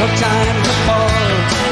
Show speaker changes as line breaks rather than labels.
Of time to fall.